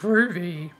Groovy.